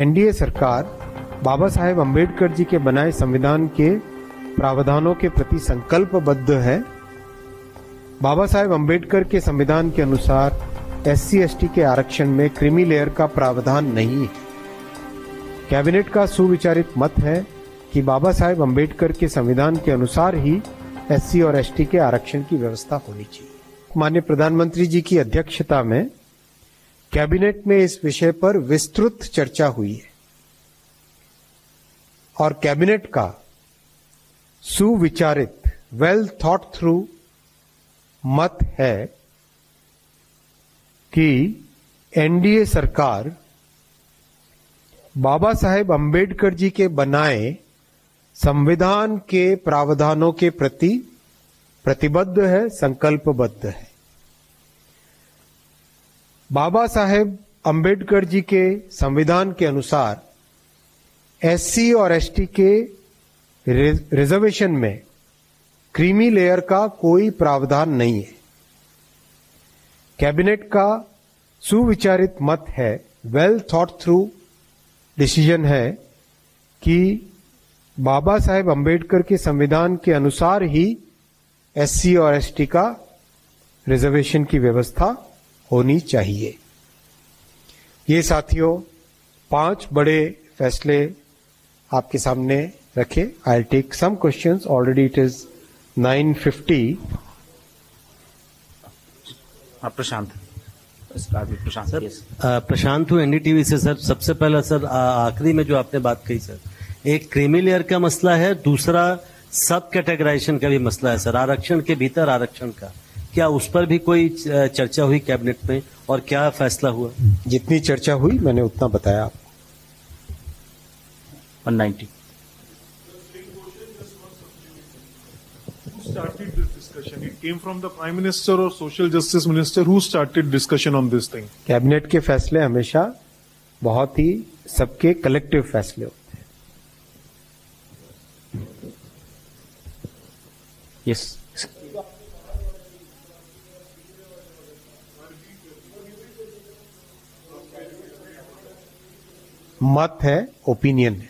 NDA सरकार बाबा साहेब अंबेडकर जी के बनाए संविधान के प्रावधानों के प्रति संकल्पबद्ध है। बाबा साहेब अंबेडकर के संविधान के अनुसार एस सी के आरक्षण में क्रीमी लेयर का प्रावधान नहीं है। कैबिनेट का सुविचारित मत है कि बाबा साहेब अंबेडकर के संविधान के अनुसार ही एससी और एसटी के आरक्षण की व्यवस्था होनी चाहिए। माननीय प्रधानमंत्री जी की अध्यक्षता में कैबिनेट में इस विषय पर विस्तृत चर्चा हुई है और कैबिनेट का सुविचारित वेल थॉट थ्रू मत है कि एनडीए सरकार बाबा साहेब अंबेडकर जी के बनाए संविधान के प्रावधानों के प्रति प्रतिबद्ध है, संकल्पबद्ध है। बाबा साहेब अंबेडकर जी के संविधान के अनुसार एससी और एसटी के रिजर्वेशन में क्रीमी लेयर का कोई प्रावधान नहीं है। कैबिनेट का सुविचारित मत है वेल थॉट थ्रू डिसीज़न है कि बाबा साहेब अंबेडकर के संविधान के अनुसार ही एससी और एसटी का रिजर्वेशन की व्यवस्था होनी चाहिए। ये साथियों पाँच बड़े फैसले आपके सामने रखे। I take some questions already it is 950 हाँ प्रशांत। प्रशांत सर प्रशांत हूँ एनडीटीवी से। सर सबसे पहला सर आखिरी में जो आपने बात कही सर एक क्रीमी लेयर का मसला है दूसरा सब कैटेगराइजेशन का भी मसला है सर आरक्षण के भीतर आरक्षण का। क्या उस पर भी कोई चर्चा हुई कैबिनेट में? और क्या फैसला हुआ? जितनी चर्चा हुई मैंने उतना बताया आपको। कैबिनेट के फैसले हमेशा बहुत ही सबके कलेक्टिव फैसले होते हैं। Yes yes. मत है ओपिनियन है।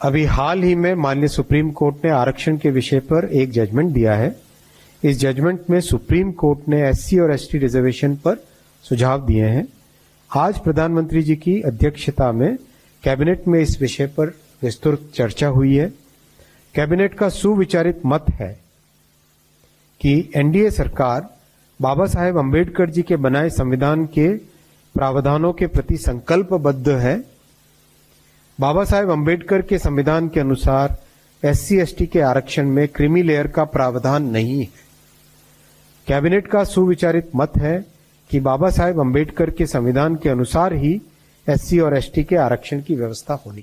अभी हाल ही में माननीय सुप्रीम कोर्ट ने आरक्षण के विषय पर एक जजमेंट दिया है। इस जजमेंट में सुप्रीम कोर्ट ने एससी और एसटी रिजर्वेशन पर सुझाव दिए हैं। आज प्रधानमंत्री जी की अध्यक्षता में कैबिनेट में इस विषय पर विस्तृत चर्चा हुई है। कैबिनेट का सुविचारित मत है कि एनडीए सरकार बाबा साहेब अंबेडकर जी के बनाए संविधान के प्रावधानों के प्रति संकल्पबद्ध है। बाबा साहेब अंबेडकर के संविधान के अनुसार एससी, एसटी के आरक्षण में क्रिमी लेयर का प्रावधान नहीं है। कैबिनेट का सुविचारित मत है कि बाबा साहेब अंबेडकर के संविधान के अनुसार ही एससी और एसटी के आरक्षण की व्यवस्था होनी